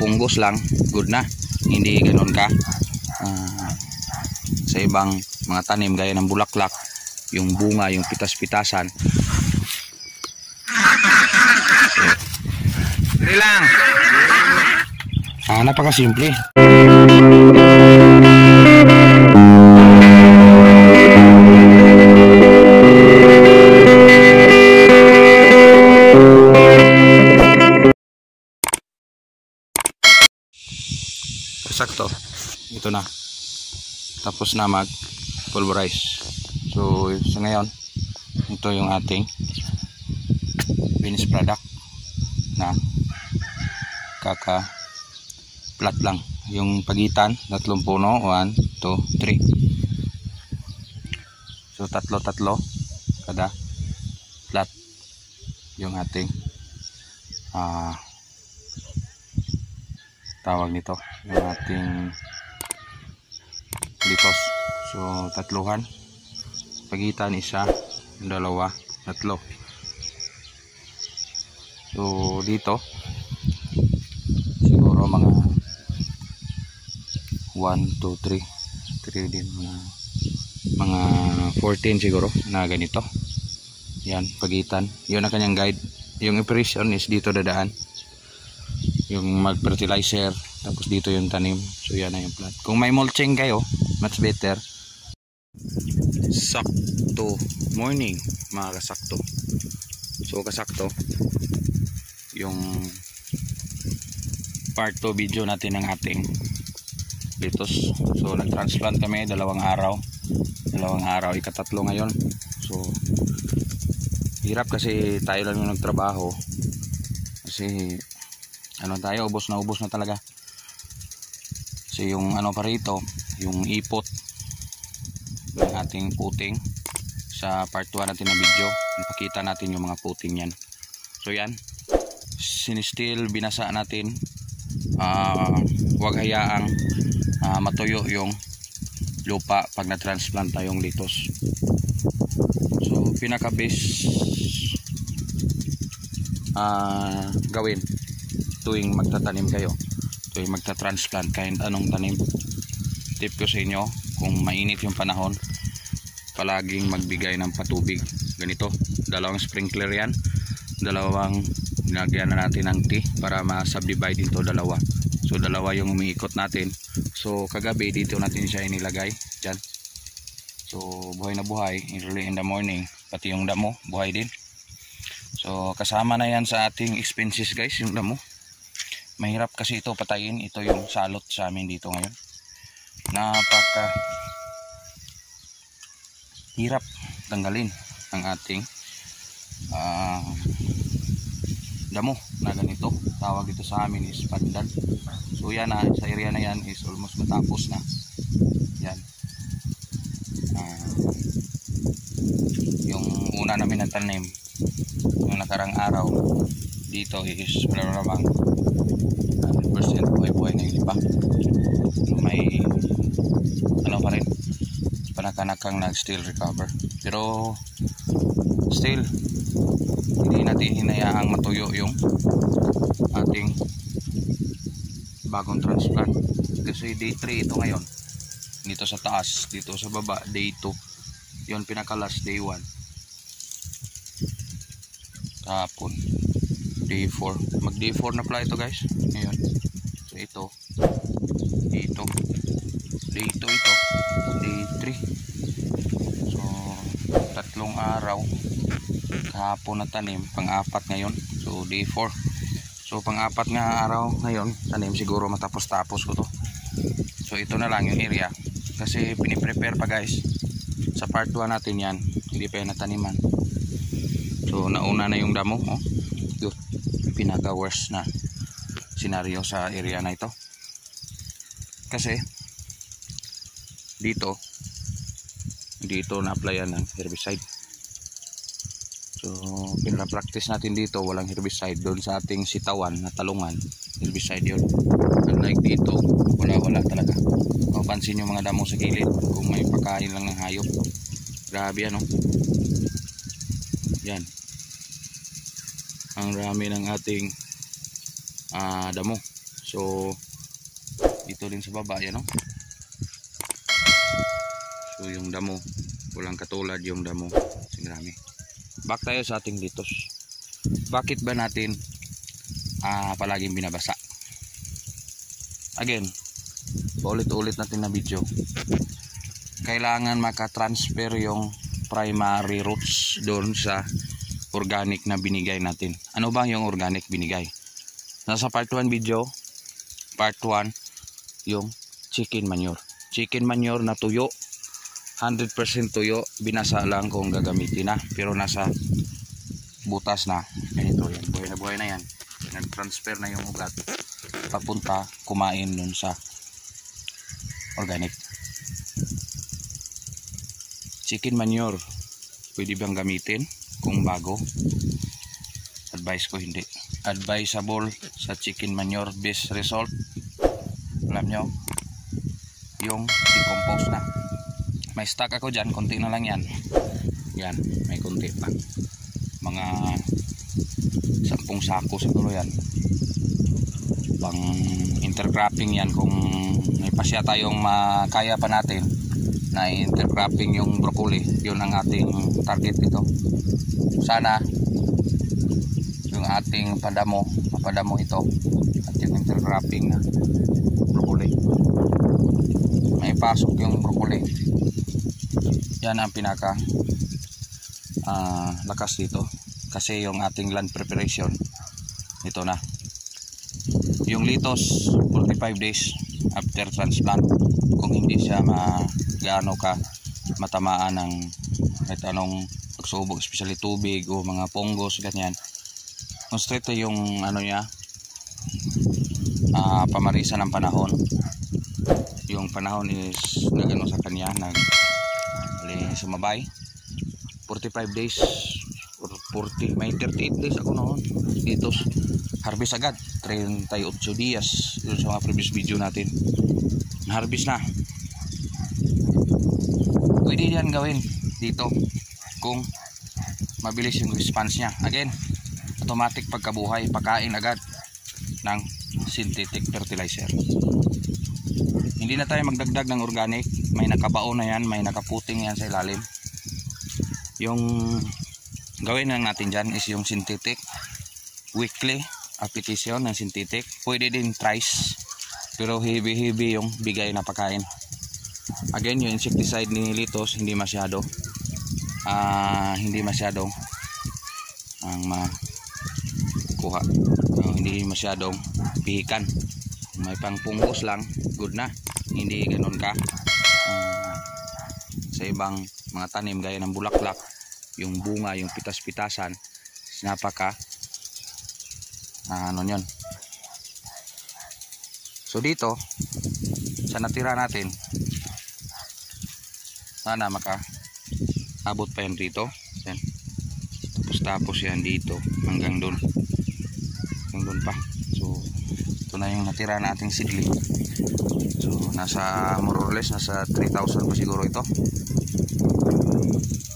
punggos lang good na hindi ganun ka ah, sa ibang mga tanim gaya ng bulaklak yung bunga yung pitas-pitasan Dali lang. Ah, napakasimple. Tapos na mag pulverize. So, sa ngayon, ito yung ating finished product na kaka plat lang. Yung pagitan tatlong puno. 1, 2, 3 so tatlo tatlo kada plat yung ating ah tawag nito. Yung ating litos so tatluhan. Pagitan isa dalawa tatlo. So dito siguro mga 1, 2, 3 3 din mga mga 14 siguro na ganito. Yan pagitan. Yun ang kanyang guide. Yung operation is dito dadaan. Yung mag fertilizer tapos dito yung tanim. So yan na yung plant. Kung may mulching kayo much better. Sakto morning mga kasakto. So kasakto yung part 2 video natin ng ating litos. So nag transplant kami dalawang araw. Dalawang araw ikatatlo ngayon. So hirap kasi tayo lang yung nagtrabaho. Kasi ano tayo ubos na ubos na talaga. Kasi yung ano pa rito yung ipot ng ating puting. Sa part 1 natin na video ipakita natin yung mga puting yan. So yan. Sinistil binasa natin. Uh, wag hayaang uh, matuyo yung lupa pag na-transplant tayong litos. So pinaka base uh, gawin tuwing magtatanim kayo tuwing magta-transplant. Kahit anong tanim tip ko sa inyo kung mainit yung panahon palaging magbigay ng patubig. Ganito dalawang sprinkler yan. Dalawang nilagyan na natin ng tea para ma-subdivide into dalawa. So dalawa yung umiikot natin. So kagabi dito natin siya inilagay. Dyan so buhay na buhay early in the morning pati yung damo buhay din. So kasama na yan sa ating expenses guys yung damo. Mahirap kasi ito patayin. Ito yung salot sa amin dito ngayon napaka hirap tanggalin ang ating uh, damo na ganito. Tawag ito sa amin is pandan so yan na sa area na yan is almost matapos na. Yan. Uh, yung una namin na tanim yung nakarang araw dito is malamang 100% buhay buhay na yung iba. May ano pa rin? Panakanakang nag still recover. Pero still hindi natin hinayaang matuyo yung ating bagong transplant. Kasi day 3 ito ngayon. Dito sa taas dito sa baba day 2 yun pinaka last day 1 tapon day 4 mag day 4 na pala ito guys. Ngayon. So ito. Dito day 2 ito. Day 3 so tatlong araw. Kahapon na tanim. Pang-apat ngayon. So day 4 so pang-apat nga araw ngayon tanim siguro matapos-tapos ko to. So ito na lang yung area. Kasi piniprepare pa guys. Sa part 1 natin yan hindi pa yan nataniman. So nauna na yung damo oh. yun. Pinaka worst na senaryo sa area na ito. Kasi dito. Dito na-applyan ng herbicide. So pinapractice natin dito walang herbicide. Doon sa ating sitawan na talungan herbicide yun. Unlike dito wala wala talaga. Mapansin yung mga damo sa gilid kung may pagkain lang ng hayop. Grabe ano? Yan. Ang rami ng ating uh, damo. So, dito din sa baba, yan o. So, yung damo, walang katulad yung damo. Singrami. Back tayo sa ating litos. Bakit ba natin ah, palaging binabasa? Again, paulit-ulit natin na video. Kailangan makatransfer yung primary roots doon sa organic na binigay natin. Ano ba yung organic binigay? Nasa part 1 video, part 1, yung chicken manure. Chicken manure na tuyo, 100% tuyo, binasa lang kung gagamitin na. Pero nasa butas na, ganito yan, buhay na buhay na yan. Nag-transfer na yung ugat papunta kumain nun sa organic. Chicken manure, pwede bang gamitin kung bago? Advice ko hindi. Advisable sa chicken manure best result. Alam nyo, yung decompose na. May stock ako dyan, konti na lang yan. Yan, may konti pa. Mga sampung sako siguro yan. Pang intercropping yan kung may pasya tayong makaya pa natin na intercropping yung broccoli. Yun ang ating target dito. Sana yung ating padamo, mapadamo ito at yung intercropping na broccoli. May pasok yung broccoli. Yan ang pinaka ah, lakas dito. Kasi yung ating land preparation ito na. Yung litos 45 days after transplant. Kung hindi siya ma gaano ka matamaan ng kahit anong pagsubok especially tubig o mga punggos ganyan. Constricted yung ano niya ah, pamarisan ng panahon yung panahon is nagano sa kanya nag ali, sumabay. 45 days or 40 may 38 days ako noon. Dito harvest agad. 38 dias yun sa mga previous video natin. Harvest na. Pwede yan gawin dito kung mabilis yung response niya. Again automatic pagkabuhay pakain agad ng synthetic fertilizer hindi na tayo magdagdag ng organic. May nakabaon na yan may nakaputing yan sa ilalim. Yung gawin lang natin dyan is yung synthetic weekly application ng synthetic. Pwede din thrice pero heavy heavy yung bigay na pagkain. Again yung insecticide ni Litos hindi masyado. Ah hindi masyadong ang makuha. Uh, hindi masyadong pihikan. May pangpunggos lang good na hindi ganun ka. Uh, sa ibang mga tanim gaya ng bulaklak yung bunga yung pitas-pitasan napaka uh, ano yun. So dito sa natira natin sana maka abot pa yan dito. Yan. tapos tapos yan dito hanggang doon hanggang doon pa na yung natira nating seedling. So nasa more or less nasa 3,000 pa siguro ito.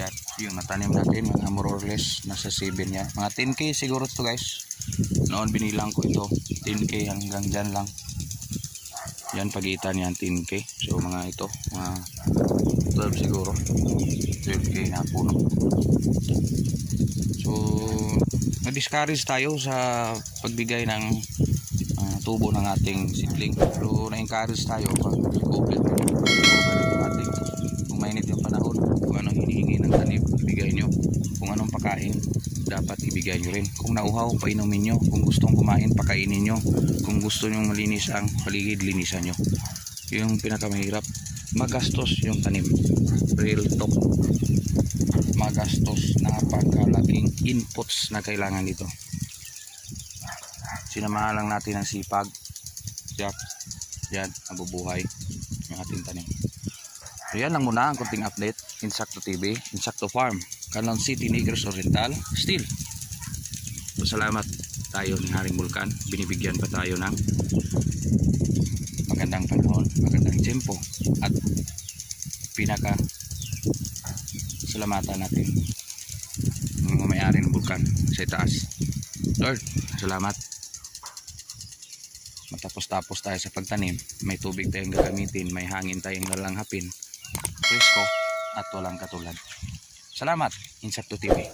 Yan yung natanim natin. Mga more or less nasa 7 yan. Mga 10k siguro ito guys. Noon binilang ko ito. 10k hanggang dyan lang. Yan pagitan yan 10k so mga ito mga 12 siguro. 12k na puno. So na-discourage tayo sa pagbigay ng tubo ng ating seedling pero na-encourage tayo pag ating kung mainit yung panahon kung anong hinihingi ng tanim ibigay nyo. Kung anong pakain dapat ibigay nyo rin. Kung nauhaw painumin nyo. Kung gustong kumain pakainin nyo. Kung gusto nyo malinis ang paligid linisan nyo. Yung pinakamahirap magastos yung tanim. Real talk. Magastos napakalaking inputs na kailangan dito sinamahan lang natin ang sipag. Yak yan nabubuhay yung ating tanim. So yan lang muna ang kunting update. Insacto TV, Insacto Farm Canon City, Negros Oriental still so, salamat tayo ni Haring Vulcan. Binibigyan pa tayo ng magandang panahon magandang tempo at pinaka salamatan natin mga may-ari ng bulkan sa itaas. Lord salamat tapos-tapos tayo sa pagtanim. May tubig tayong gagamitin, may hangin tayong lalanghapin. Presko at walang katulad. Salamat, Insecto TV.